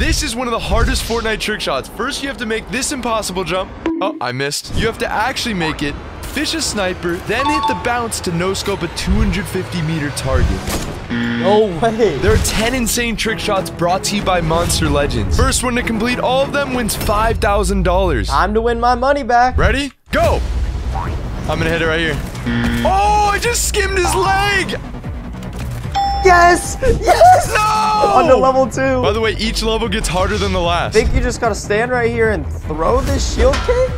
This is one of the hardest Fortnite trick shots. First, you have to make this impossible jump. Oh, I missed. You have to actually make it, fish a sniper, then hit the bounce to no-scope a 250 meter target. No way. There are 10 insane trick shots brought to you by Monster Legends. First one to complete all of them wins $5,000. Time to win my money back. Ready? Go! I'm gonna hit it right here. Oh, I just skimmed his leg! Yes! Yes! No! On to level two. By the way, each level gets harder than the last. I think you just gotta stand right here and throw this shield keg?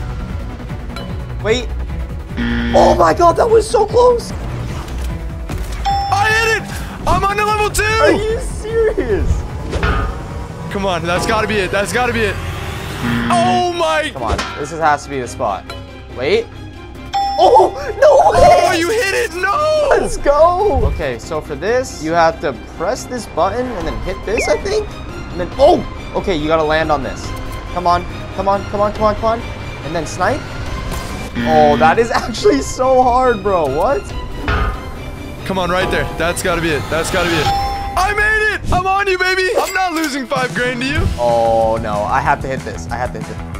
Wait. Oh my god, that was so close. I hit it! I'm on to level two! Are you serious? Come on, that's gotta be it. That's gotta be it. Oh my! Come on, this has to be the spot. Wait. Oh, no way! Oh, you hit it! No! Let's go! Okay, so for this, you have to press this button and then hit this, I think? And then, oh! Okay, you gotta land on this. Come on, come on, come on, come on, come on. And then snipe. Oh, that is actually so hard, bro. What? Come on, right there. That's gotta be it. That's gotta be it. I made it! I'm on you, baby! I'm not losing five grand to you. Oh, no. I have to hit this. I have to hit this.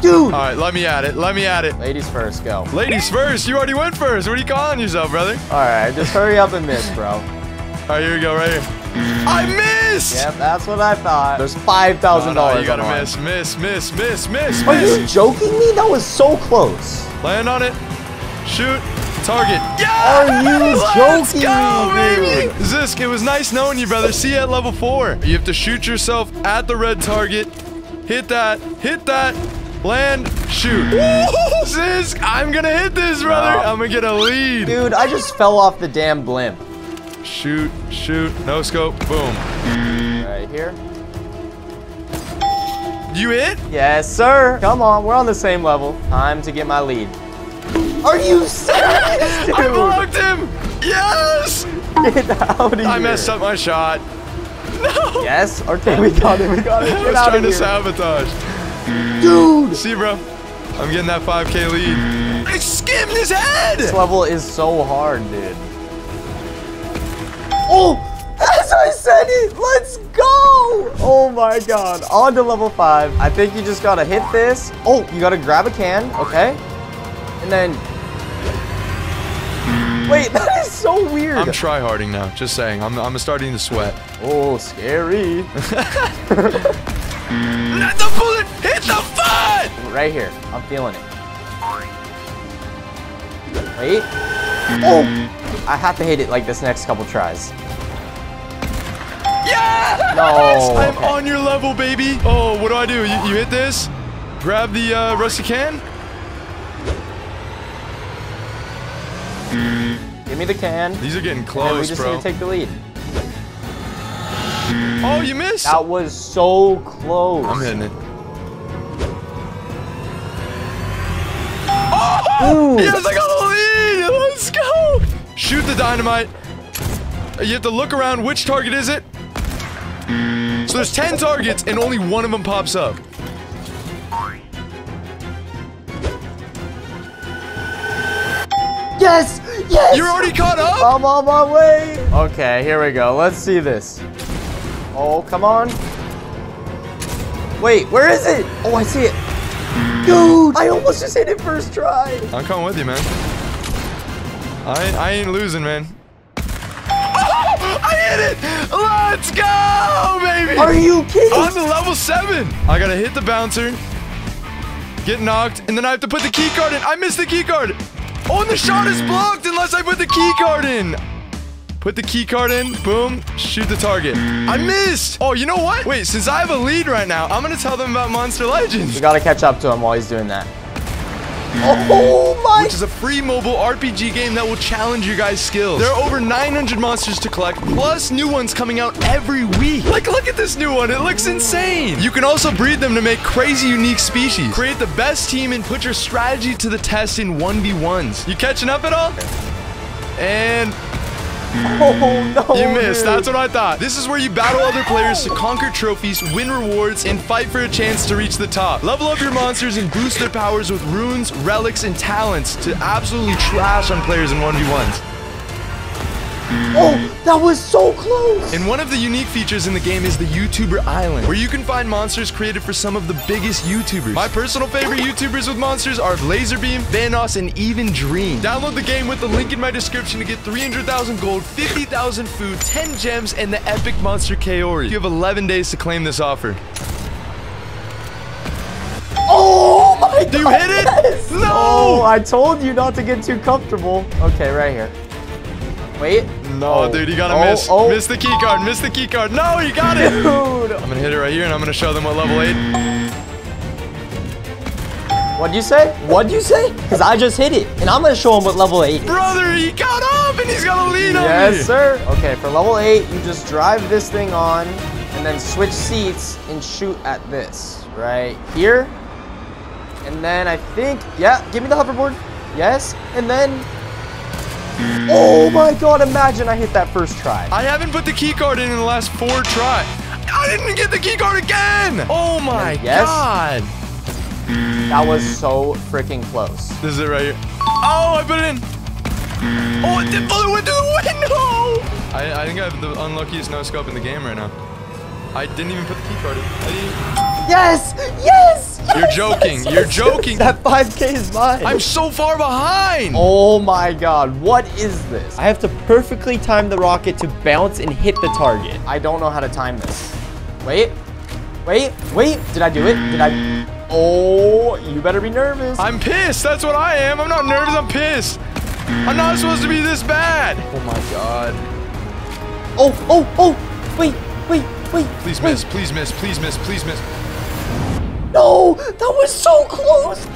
Dude! All right, let me at it. Let me at it. Ladies first, go. Ladies first. You already went first. What are you calling yourself, brother? All right, just hurry up and miss, bro. All right, here we go, right here. I missed! Yep, that's what I thought. There's $5,000 No, no, you gotta on miss, miss, miss, miss, miss, Are you miss. joking me? That was so close. Land on it. Shoot. Target. Yeah! Are you Let's joking go, me, baby! dude? Zisk, it was nice knowing you, brother. See you at level four. You have to shoot yourself at the red target. Hit that. Hit that. Land. Shoot. Zisk, I'm gonna hit this, brother. I'm gonna get a lead. Dude, I just fell off the damn blimp. Shoot. Shoot. No scope. Boom. Right here. You hit? Yes, sir. Come on, we're on the same level. Time to get my lead. Are you serious, dude? I blocked him. Yes! Get out of here. I messed up my shot. No. Yes? Okay, we got it. We got it. I was trying to sabotage. Dude! See, bro? I'm getting that 5k lead. I skimmed his head! This level is so hard, dude. Oh! As I said it, let's go! Oh my god. On to level 5. I think you just gotta hit this. Oh, you gotta grab a can, okay? And then... Wait, that is so weird. I'm tryharding now, just saying. I'm, I'm starting to sweat. oh, scary. Let the bullet the foot! Right here. I'm feeling it. Wait. Oh! I have to hit it like this next couple tries. Yeah! No, I'm okay. on your level, baby. Oh, what do I do? You, you hit this? Grab the uh, rusty can? Give me the can. These are getting close, And we just bro. need to take the lead. Oh, you missed? That was so close. I'm hitting it. Dude. Yes, I got the lead! Let's go! Shoot the dynamite. You have to look around. Which target is it? So there's 10 targets and only one of them pops up. Yes! Yes! You're already caught up? I'm on my way. Okay, here we go. Let's see this. Oh, come on. Wait, where is it? Oh, I see it. Dude, I almost just hit it first try. I'm coming with you, man. I ain't, I ain't losing, man. I hit it! Let's go, baby! Are you kidding? On the level 7! I gotta hit the bouncer, get knocked, and then I have to put the key card in. I missed the key card! Oh, and the shot is mm. blocked unless I put the key card in! Put the key card in, boom, shoot the target. I missed! Oh, you know what? Wait, since I have a lead right now, I'm gonna tell them about Monster Legends. We gotta catch up to him while he's doing that. Oh my! which is a free mobile RPG game that will challenge your guys' skills. There are over 900 monsters to collect, plus new ones coming out every week. Like, look at this new one. It looks insane. You can also breed them to make crazy unique species. Create the best team and put your strategy to the test in 1v1s. You catching up at all? And Oh no! you missed. dude. That's what I thought. This is where you battle other players to conquer trophies, win rewards, and fight for a chance to reach the top. Level up your monsters and boost their powers with runes, relics, and talents to absolutely trash on players in 1v1s. Oh, that was so close. And one of the unique features in the game is the YouTuber Island, where you can find monsters created for some of the biggest YouTubers. My personal favorite YouTubers with monsters are Lazarbeam, Vanoss, and even Dream. Download the game with the link in my description to get 300,000 gold, 50,000 food, 10 gems, and the epic monster Kaori. You have 11 days to claim this offer. Oh my god. Do you hit it? yes. No! Oh, I told you not to get too comfortable. Okay, right here. Wait. No, Oh. dude, you gotta Oh, miss. oh. Miss the key card, miss the key card. No, you got it! Dude. I'm gonna hit it right here and I'm gonna show them what level 8. What'd you say? What'd you say? Because I just hit it. And I'm going to show them what level 8 is. Brother, he got up and he's gonna a lead on me. Yes, sir. Okay, for level 8, you just drive this thing on and then switch seats and shoot at this. Right here. And then I think, yeah, give me the hoverboard. Yes. And then, oh my god, imagine I hit that first try. I haven't put the key card in in the last four tries. I didn't get the key card again. Oh my Yes. god. That was so freaking close. This is it right here. Oh, I put it in. Oh, it, did, it went through the window. I, I think I have the unluckiest no scope in the game right now. I didn't even put the key card in. Yes! Yes! You're joking. You're joking. That 5k is mine. I'm so far behind. Oh my god, what is this? I have to perfectly time the rocket to bounce and hit the target. I don't know how to time this. Wait, wait, wait. Did I do it? Did I? Oh, you better be nervous. I'm pissed. That's what I am. I'm not nervous. I'm pissed. I'm not supposed to be this bad. Oh my god. Oh, oh, oh. Wait, wait, wait. Please wait. miss. Please miss. Please miss. Please miss. No, that was so close.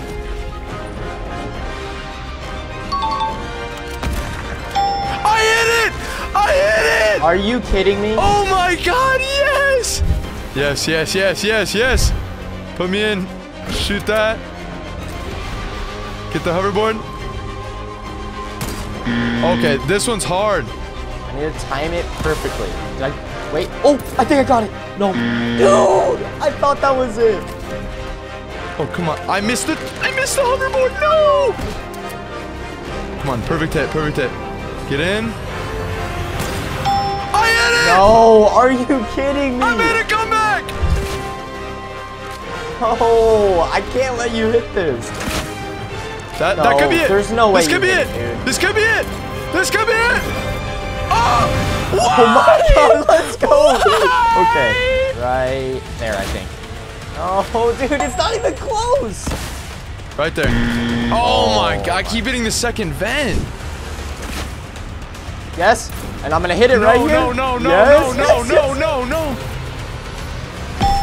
I hit it. I hit it. Are you kidding me? Oh my god, yes! Yes, yes, yes, yes, yes. Put me in. Shoot that. Get the hoverboard. Okay, this one's hard. I need to time it perfectly. Did I? Wait. Oh, I think I got it. No. Dude, I thought that was it. Oh, come on. I missed it. I missed the hoverboard. No! Come on, perfect hit, perfect hit. Get in. I hit it! No, are you kidding me? I made a comeback! Oh, I can't let you hit this. That, that could be it. there's no way This could be it. it. This could be it. This could be it. Oh! Oh my god, let's go. Why? Okay, right there, I think. Oh, dude, it's not even close. Right there. Oh, my god, I keep hitting the second vent. Yes, and I'm gonna hit it No, right here. no, no, no, Yes, no, yes, no, yes. no, no, no.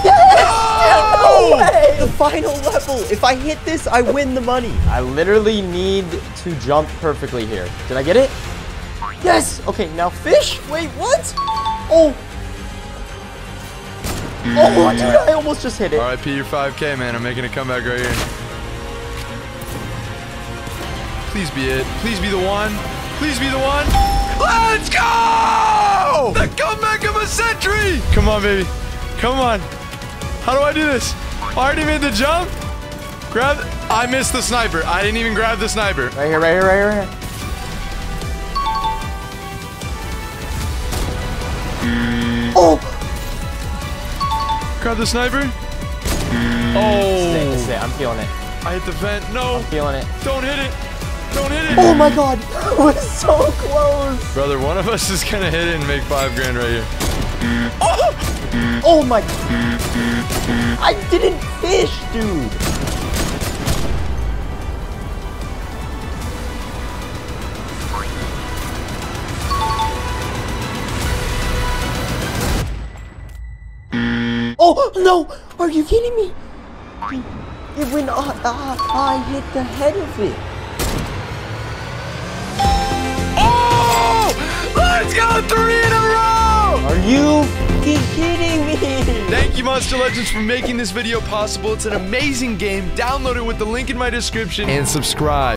No No! way! The final level. If I hit this, I win the money. I literally need to jump perfectly here. Did I get it? Yes! Okay, now fish? Wait, what? Oh. Oh, dude, I almost just hit it. RIP your 5K, man. I'm making a comeback right here. Please be it. Please be the one. Please be the one. Let's go! The comeback of a century! Come on, baby. Come on. How do I do this? I already made the jump. Grab. I missed the sniper. I didn't even grab the sniper. Right here, right here, right here, right here. Oh! Grab the sniper. Stay, Oh. stay. I'm feeling it. I hit the vent. No. I'm Feeling it. Don't hit it. Don't hit it. Oh my god! That was so close! Brother, one of us is gonna hit it and make five grand right here. Oh! Oh my... I didn't fish, dude! No! Are you kidding me? It went... Uh, uh, I hit the head of it. Oh! Let's go three in a row! Are you kidding me? Thank you, Monster Legends, for making this video possible. It's an amazing game. Download it with the link in my description and subscribe.